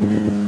Mm-hmm.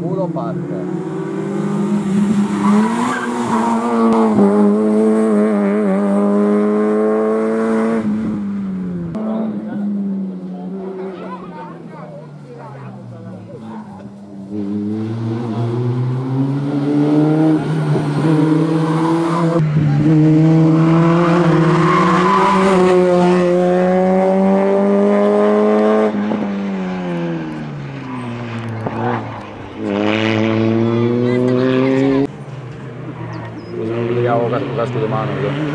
Culo parte. Legavo casco,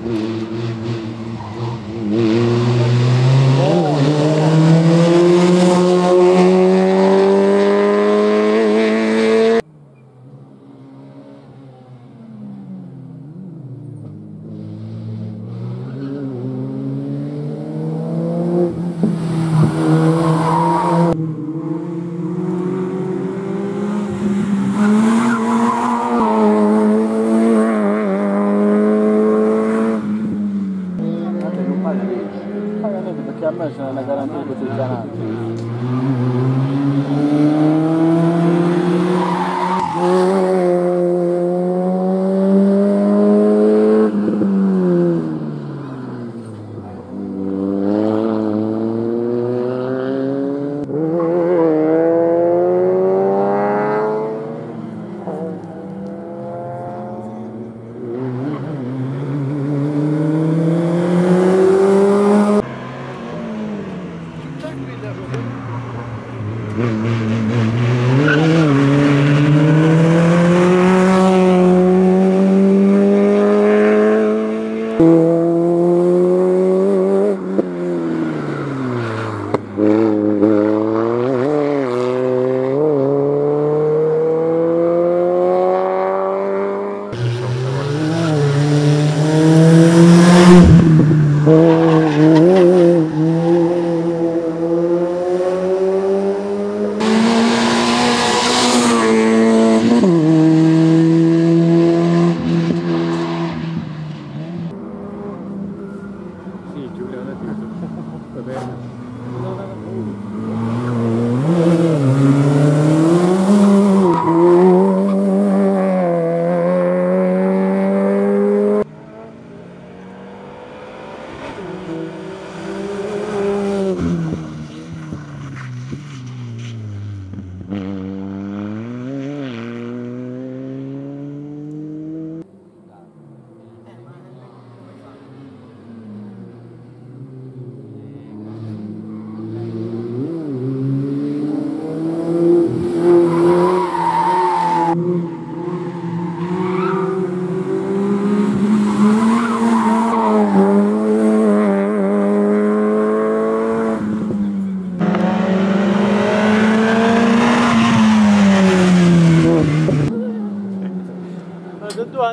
Mm-hmm.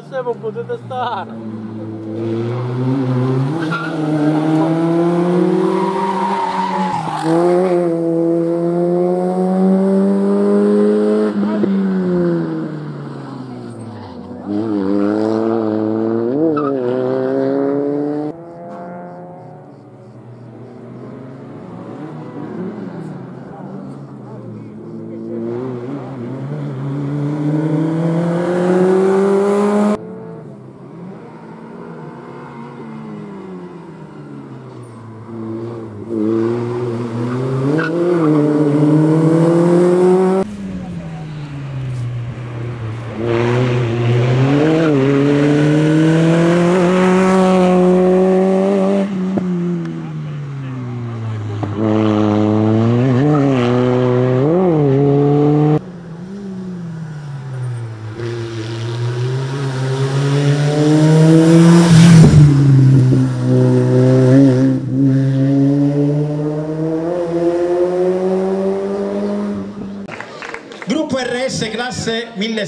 Zobaczymy, budy testar.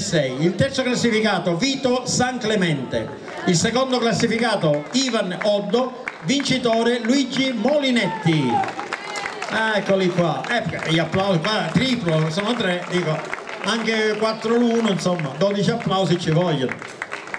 2006, il terzo classificato Vito San Clemente, il secondo classificato Ivan Oddo, vincitore Luigi Molinetti. Eccoli qua, eh, gli applausi, qua triplo, sono tre, dico, anche 4 l'1, insomma, 12 applausi ci vogliono.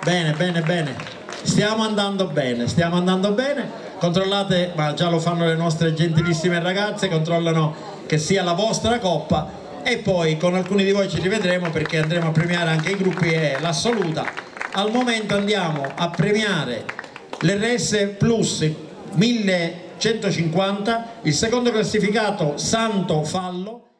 Bene, bene, bene, stiamo andando bene, stiamo andando bene, controllate, ma già lo fanno le nostre gentilissime ragazze, controllano che sia la vostra coppa e poi con alcuni di voi ci rivedremo perché andremo a premiare anche i gruppi e l'assoluta. Al momento andiamo a premiare l'RS Plus 1150, il secondo classificato Santo Fallo.